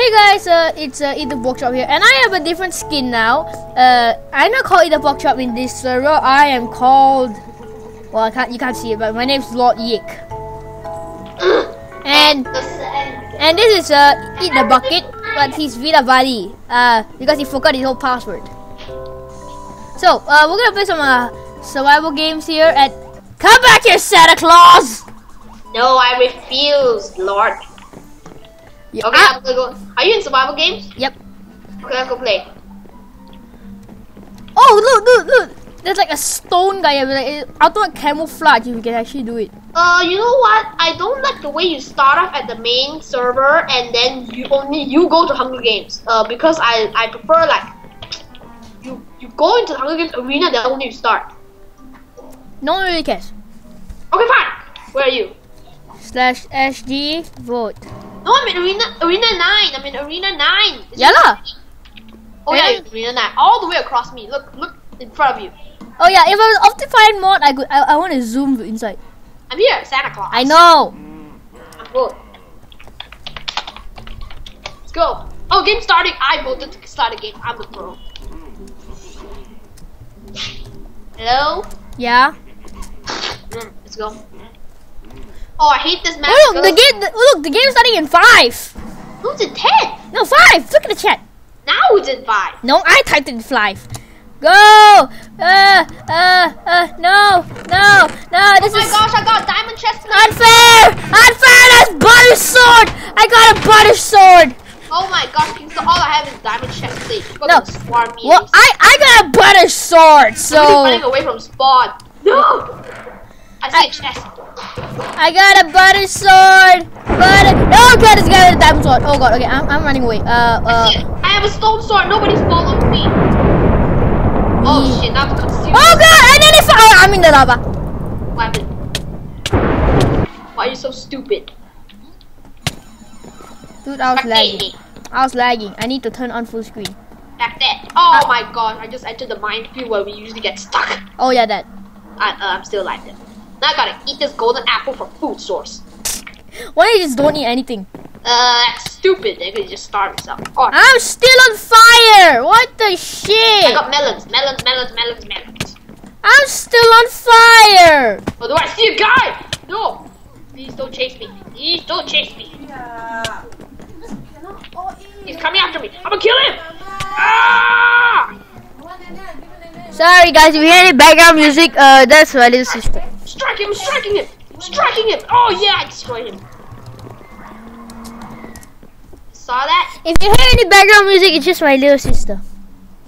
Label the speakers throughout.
Speaker 1: Hey guys, uh, it's uh, Ethan Bookshop here, and I have a different skin now. Uh, I'm not called Ethan Bookshop in this server. I am called. Well, I can't. You can't see it, but my name's Lord Yik. and and this is uh, Eat the Bucket, but he's Vila Valley. Uh, because he forgot his whole password. So uh, we're gonna play some uh, survival games here. At come back here, Santa Claus.
Speaker 2: No, I refuse, Lord.
Speaker 1: Yeah,
Speaker 2: Okay,
Speaker 1: ah,
Speaker 2: I'm gonna go. Are you in survival games?
Speaker 1: Yep.
Speaker 2: Okay, let's go play.
Speaker 1: Oh, look, look, look. There's like a stone guy. Like, ultimate camouflage. If you can actually do it.
Speaker 2: Uh, you know what? I don't like the way you start off at the main server and then you only you go to Hunger Games. Uh, because I I prefer like you you go into the Hunger Games arena then only you start.
Speaker 1: No one really cares.
Speaker 2: Okay, fine. Where are you?
Speaker 1: Slash SG vote.
Speaker 2: No, I'm in arena arena nine. I'm in arena nine. Is
Speaker 1: Yeah lah.
Speaker 2: Oh yeah,
Speaker 1: Yeah.
Speaker 2: you're in arena nine. All the way across me. Look look in front of you.
Speaker 1: Oh yeah, if I was Optifine mod, I could. I, I want to zoom inside.
Speaker 2: I'm here, Santa Claus.
Speaker 1: I know.
Speaker 2: I'm good. Let's go. Oh, game starting. I voted to start a game. I'm the pro. Hello?
Speaker 1: Yeah.
Speaker 2: Mm, let's go. Oh, I hate this map.
Speaker 1: Oh look, the game. The, look, the game's starting in five.
Speaker 2: No, it's in 10.
Speaker 1: No, five. Look at the chat.
Speaker 2: Now it's in 5.
Speaker 1: No, I typed in five. Go. Uh. Uh. Uh. No. No. No. This
Speaker 2: Oh my
Speaker 1: is
Speaker 2: gosh, I got diamond chest.
Speaker 1: unfair. Unfair. That's butter sword. I got a butter sword.
Speaker 2: Oh my gosh, King, so all I have is diamond chest plate. People
Speaker 1: No.
Speaker 2: swarm me.
Speaker 1: Well, I I got a butter sword. So.
Speaker 2: running away from spawn. No! I see a chest.
Speaker 1: I got a butter sword. Butter. Oh god, this guy with a diamond sword. Oh god. Okay, I'm, I'm running away. Uh,
Speaker 2: I
Speaker 1: uh.
Speaker 2: I have a stone sword. Nobody's following me. Oh
Speaker 1: Yeah.
Speaker 2: shit, now I'm confused.
Speaker 1: Oh god, identify. Oh, I'm in the lava.
Speaker 2: What happened? Why are you so stupid?
Speaker 1: Dude, I was lagging. I was lagging. I need to turn on full screen.
Speaker 2: Back there. Oh my god, I just entered the minefield where we usually get stuck.
Speaker 1: Oh yeah, that.
Speaker 2: I, uh, I'm still alive then. Now I gotta eat this golden apple for food source.
Speaker 1: Why you just don't eat anything?
Speaker 2: Uh, that's stupid. They could just starve yourself. Oh,
Speaker 1: I'm still on fire. What the shit?
Speaker 2: I got melons, melons, melons, melons, melons.
Speaker 1: I'm still on fire.
Speaker 2: Oh, do I see a guy? No! Please don't chase me. Please don't chase me. Yeah. He's coming after me. I'm gonna kill him! Ah!
Speaker 1: Sorry guys, if you hear any background music, uh, that's my little sister.
Speaker 2: Strike him! Striking him! Striking him! Oh yeah, I destroyed him. Saw that?
Speaker 1: If you hear any background music, it's just my little sister.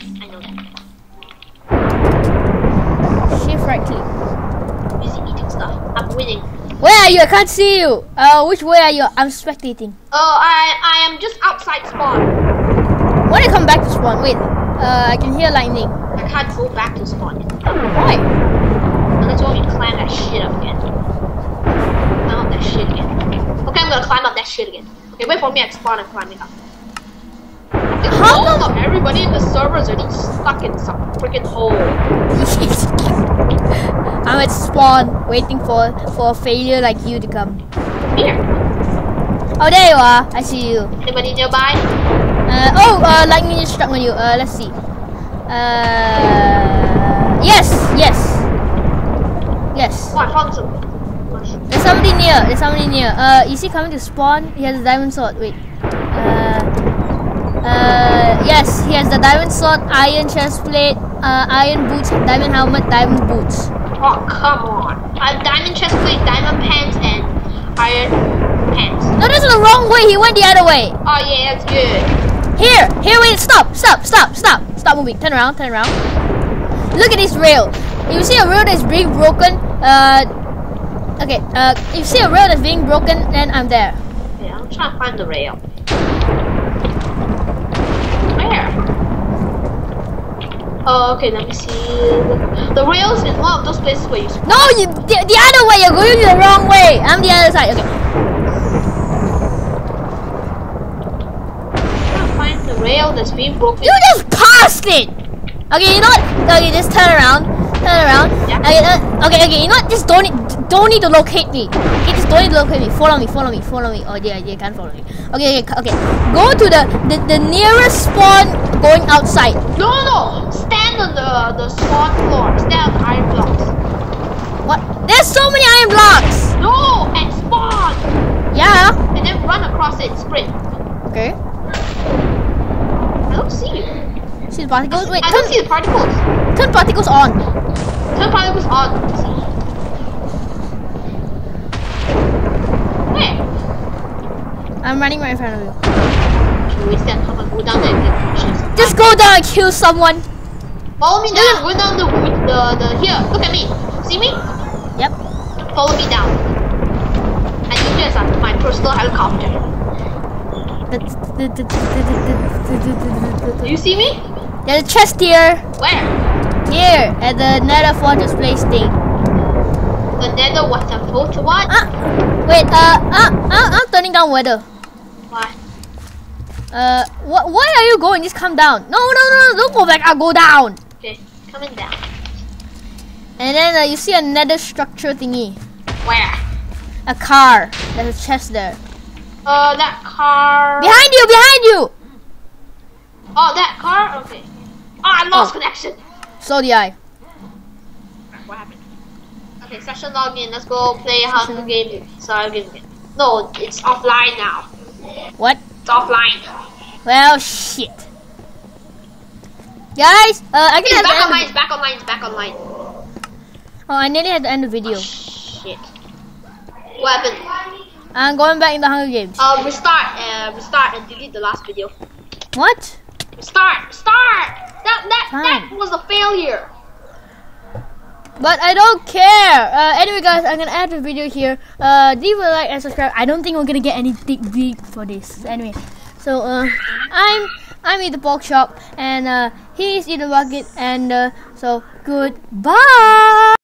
Speaker 2: I know that.
Speaker 1: Shift right click.
Speaker 2: Busy eating stuff. I'm winning.
Speaker 1: Where are you? I can't see you. Uh, which way are you? I'm spectating.
Speaker 2: Oh, I I am just outside spawn.
Speaker 1: When I come back to spawn, wait. Uh, I can hear lightning.
Speaker 2: I can't go back to spawn.
Speaker 1: Why?
Speaker 2: Unless you want me to climb that shit up again. Climb up that shit again. Okay, I'm gonna climb up that shit again. Okay, wait for me at spawn and climbing up. It's
Speaker 1: How
Speaker 2: all of everybody in the servers are just stuck in some freaking hole.
Speaker 1: I'm at spawn, waiting for for a failure like you to come.
Speaker 2: Here.
Speaker 1: Oh, there you are. I see you.
Speaker 2: Anybody nearby?
Speaker 1: Uh, oh, uh, lightning just struck on you. Uh, let's see. Uh, yes, yes, yes.
Speaker 2: Oh, I found some.
Speaker 1: There's somebody near. There's somebody near. Uh, is he coming to spawn? He has a diamond sword. Wait. Uh, uh, yes, he has the diamond sword, iron chest plate, uh, iron boots, diamond helmet, diamond boots.
Speaker 2: Oh, come on. I have diamond chest plate, diamond pants, and iron pants.
Speaker 1: No, that's the wrong way. He went the other way.
Speaker 2: Oh, yeah, that's good.
Speaker 1: Here, here, wait, stop, stop, stop, stop, stop moving. Turn around, turn around. Look at this rail. If you see a rail that's being broken, uh, okay, uh, if you see a rail that's being broken, then I'm there.
Speaker 2: Yeah, I'm trying to find the rail. Where? Oh, okay, let me see. The rails is one of those places where you.
Speaker 1: No, you, the, the other way. You're going the wrong way. I'm the other side. Okay.
Speaker 2: I'm trying to find the rail that's being broken.
Speaker 1: You just passed it. Okay, you know what? Okay, just turn around. Turn around.
Speaker 2: Yeah.
Speaker 1: Okay, uh, okay, okay. You know what? Just don't e- don't need to locate me. Okay, just don't need to locate me. Follow me, follow me, follow me. Oh yeah, yeah, you can't follow me. Okay, okay, okay. Go to the, the the nearest spawn going outside.
Speaker 2: No, no, no. Stand on the the spawn floor. Stand on the iron blocks.
Speaker 1: What? There's so many iron blocks.
Speaker 2: No, at spawn.
Speaker 1: Yeah.
Speaker 2: And then run across it. Sprint.
Speaker 1: Okay.
Speaker 2: I don't see you.
Speaker 1: See the particles? Wait,
Speaker 2: I don't see the particles.
Speaker 1: Turn particles on.
Speaker 2: Turn particles on. Where?
Speaker 1: I'm running right in front of you.
Speaker 2: Stand? Come on, go down there and.
Speaker 1: Just go down and kill someone.
Speaker 2: Follow me down. Go down the the the here. Look at me. See me?
Speaker 1: Yep.
Speaker 2: Follow me down. I use you as my personal helicopter. Do you see me?
Speaker 1: There's a chest here.
Speaker 2: Where?
Speaker 1: Here, at the Nether Fortress place thing.
Speaker 2: The nether? The vote what?
Speaker 1: Ah, wait, uh, ah, ah, I'm turning down weather.
Speaker 2: Why?
Speaker 1: Uh, wh- why are you going? Just come down. No, no, no, don't go back. I'll go down.
Speaker 2: Okay, coming down.
Speaker 1: And then uh, you see a nether structure thingy.
Speaker 2: Where?
Speaker 1: A car. There's a chest there.
Speaker 2: Uh, that car.
Speaker 1: Behind you, behind you!
Speaker 2: Oh, that car. Okay. Oh, I lost
Speaker 1: Oh.
Speaker 2: connection.
Speaker 1: So did I.
Speaker 2: What happened? Okay, session login. Let's go play Hunger Game. Sorry, game. No, it's offline now.
Speaker 1: What?
Speaker 2: It's offline.
Speaker 1: Well, shit. Guys, uh, I
Speaker 2: It's
Speaker 1: can have
Speaker 2: back online. It's back online. It's back online.
Speaker 1: Oh, I nearly had to end the video.
Speaker 2: Shit. What happened?
Speaker 1: I'm going back in the Hunger Games.
Speaker 2: Uh, restart. Uh, restart and delete the last video.
Speaker 1: What?
Speaker 2: Restart. Start! That that that was a failure.
Speaker 1: But I don't care. Uh, anyway, guys, I'm gonna end the video here. Uh, leave a like and subscribe. I don't think we're gonna get anything big for this. Anyway, so uh, I'm I'm in the pork shop, and uh, he's in the bucket, and uh, so goodbye.